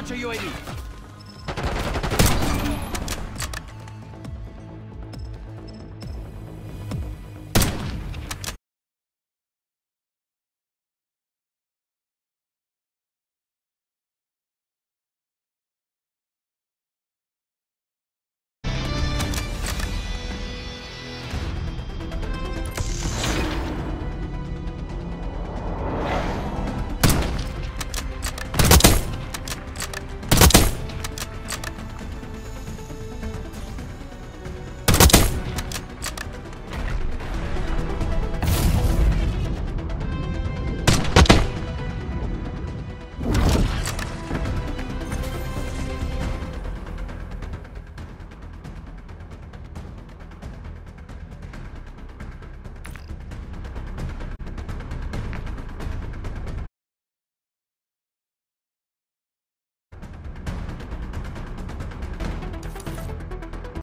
Launcher UAV.